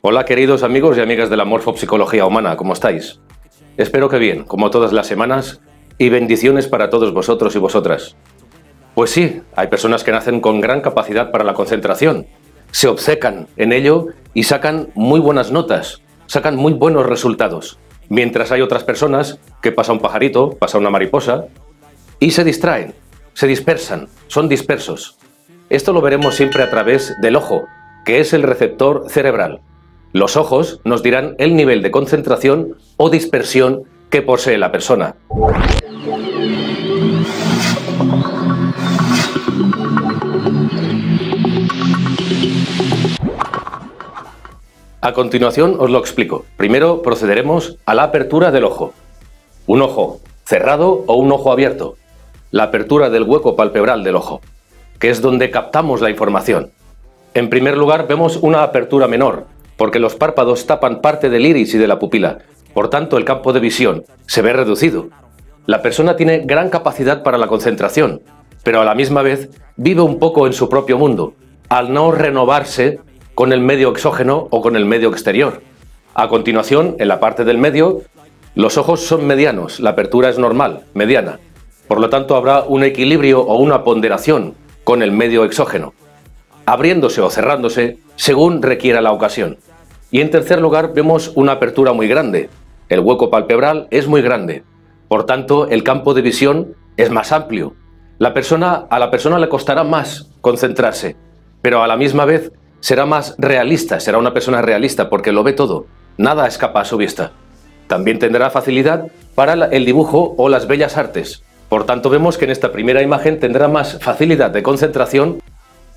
Hola queridos amigos y amigas de la Morfopsicología Humana, ¿cómo estáis? Espero que bien, como todas las semanas, y bendiciones para todos vosotros y vosotras. Pues sí, hay personas que nacen con gran capacidad para la concentración, se obcecan en ello y sacan muy buenas notas, sacan muy buenos resultados, mientras hay otras personas que pasa un pajarito, pasa una mariposa, y se distraen, se dispersan, son dispersos. Esto lo veremos siempre a través del ojo, que es el receptor cerebral. Los ojos nos dirán el nivel de concentración o dispersión que posee la persona. A continuación os lo explico. Primero procederemos a la apertura del ojo. Un ojo cerrado o un ojo abierto. La apertura del hueco palpebral del ojo, que es donde captamos la información. En primer lugar vemos una apertura menor, porque los párpados tapan parte del iris y de la pupila, por tanto el campo de visión se ve reducido. La persona tiene gran capacidad para la concentración, pero a la misma vez vive un poco en su propio mundo, al no renovarse con el medio exógeno o con el medio exterior. A continuación, en la parte del medio, los ojos son medianos, la apertura es normal, mediana. Por lo tanto, habrá un equilibrio o una ponderación con el medio exógeno, abriéndose o cerrándose según requiera la ocasión. Y en tercer lugar, vemos una apertura muy grande. El hueco palpebral es muy grande. Por tanto, el campo de visión es más amplio. La persona, a la persona le costará más concentrarse, pero a la misma vez será más realista, será una persona realista porque lo ve todo, nada escapa a su vista. También tendrá facilidad para el dibujo o las bellas artes. Por tanto, vemos que en esta primera imagen tendrá más facilidad de concentración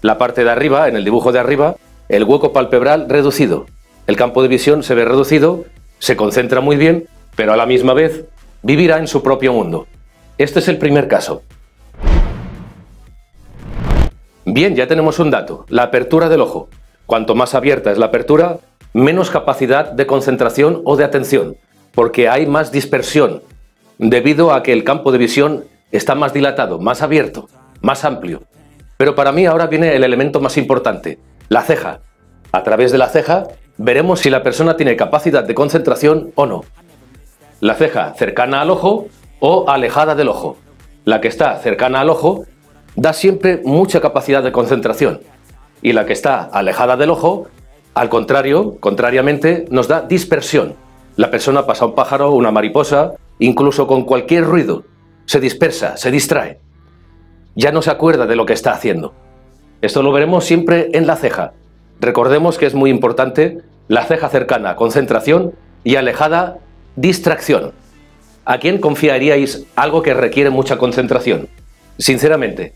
la parte de arriba, en el dibujo de arriba, el hueco palpebral reducido. El campo de visión se ve reducido, se concentra muy bien, pero a la misma vez vivirá en su propio mundo. Este es el primer caso. Bien, ya tenemos un dato, la apertura del ojo. Cuanto más abierta es la apertura, menos capacidad de concentración o de atención, porque hay más dispersión, debido a que el campo de visión está más dilatado, más abierto, más amplio. Pero para mí ahora viene el elemento más importante, la ceja. A través de la ceja veremos si la persona tiene capacidad de concentración o no. La ceja cercana al ojo o alejada del ojo. La que está cercana al ojo da siempre mucha capacidad de concentración, y la que está alejada del ojo, al contrario, contrariamente, nos da dispersión. La persona pasa un pájaro, una mariposa, incluso con cualquier ruido, se dispersa, se distrae. Ya no se acuerda de lo que está haciendo. Esto lo veremos siempre en la ceja. Recordemos que es muy importante la ceja cercana, concentración, y alejada, distracción. ¿A quién confiaríais algo que requiere mucha concentración? Sinceramente,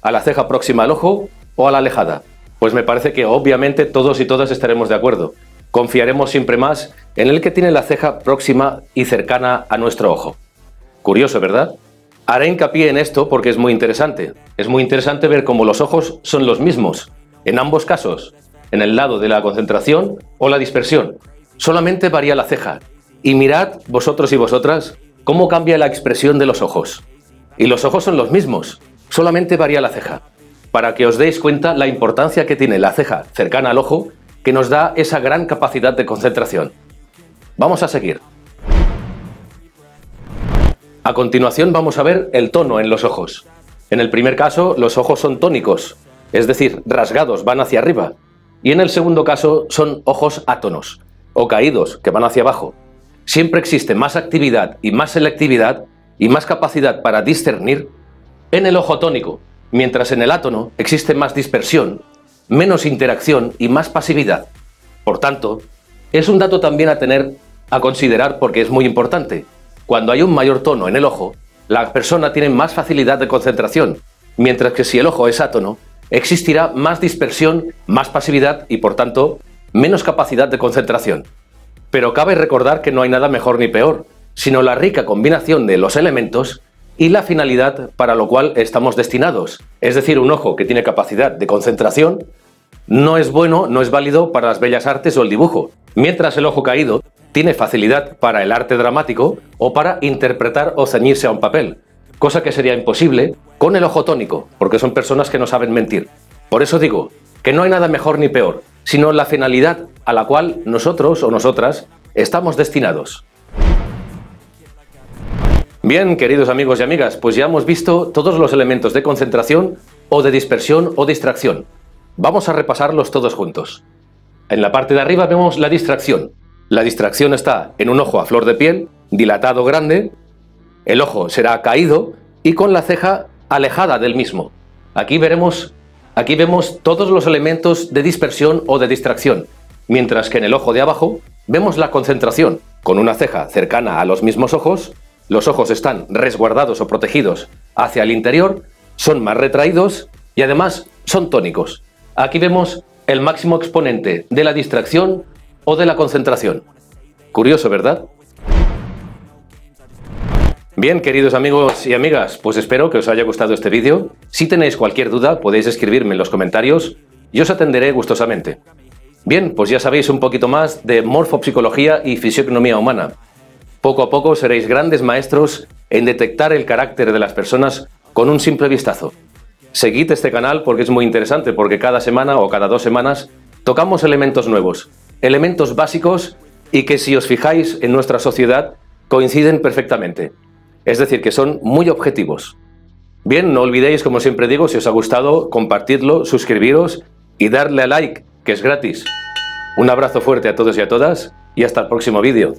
¿a la ceja próxima al ojo o a la alejada? Pues me parece que obviamente todos y todas estaremos de acuerdo. Confiaremos siempre más en el que tiene la ceja próxima y cercana a nuestro ojo. Curioso, ¿verdad? Haré hincapié en esto porque es muy interesante. Es muy interesante ver cómo los ojos son los mismos, en ambos casos, en el lado de la concentración o la dispersión. Solamente varía la ceja. Y mirad, vosotros y vosotras, cómo cambia la expresión de los ojos. Y los ojos son los mismos, solamente varía la ceja para que os deis cuenta la importancia que tiene la ceja cercana al ojo, que nos da esa gran capacidad de concentración. Vamos a seguir. A continuación vamos a ver el tono en los ojos. En el primer caso, los ojos son tónicos, es decir, rasgados, van hacia arriba. Y en el segundo caso son ojos átonos, o caídos, que van hacia abajo. Siempre existe más actividad y más selectividad y más capacidad para discernir en el ojo tónico, mientras en el átono existe más dispersión, menos interacción y más pasividad. Por tanto, es un dato también a tener a considerar porque es muy importante. Cuando hay un mayor tono en el ojo, la persona tiene más facilidad de concentración, mientras que si el ojo es átono, existirá más dispersión, más pasividad y por tanto menos capacidad de concentración. Pero cabe recordar que no hay nada mejor ni peor, sino la rica combinación de los elementos y la finalidad para lo cual estamos destinados. Es decir, un ojo que tiene capacidad de concentración no es bueno, no es válido para las bellas artes o el dibujo, mientras el ojo caído tiene facilidad para el arte dramático o para interpretar o ceñirse a un papel. cosa que sería imposible con el ojo tónico, porque son personas que no saben mentir. Por eso digo que no hay nada mejor ni peor, sino la finalidad a la cual nosotros o nosotras estamos destinados. Bien, queridos amigos y amigas, pues ya hemos visto todos los elementos de concentración o de dispersión o distracción. Vamos a repasarlos todos juntos. En la parte de arriba vemos la distracción. La distracción está en un ojo a flor de piel, dilatado grande, el ojo será caído y con la ceja alejada del mismo. Aquí veremos aquí vemos todos los elementos de dispersión o de distracción, mientras que en el ojo de abajo vemos la concentración, con una ceja cercana a los mismos ojos, los ojos están resguardados o protegidos hacia el interior, son más retraídos y además son tónicos. Aquí vemos el máximo exponente de la distracción o de la concentración. Curioso, ¿verdad? Bien, queridos amigos y amigas, pues espero que os haya gustado este vídeo. Si tenéis cualquier duda, podéis escribirme en los comentarios y os atenderé gustosamente. Bien, pues ya sabéis un poquito más de morfopsicología y fisiognomía humana. Poco a poco seréis grandes maestros en detectar el carácter de las personas con un simple vistazo. Seguid este canal porque es muy interesante, porque cada semana o cada dos semanas tocamos elementos nuevos, elementos básicos y que si os fijáis en nuestra sociedad coinciden perfectamente. Es decir, que son muy objetivos. Bien, no olvidéis, como siempre digo, si os ha gustado, compartidlo, suscribiros y darle a like, que es gratis. Un abrazo fuerte a todos y a todas y hasta el próximo vídeo.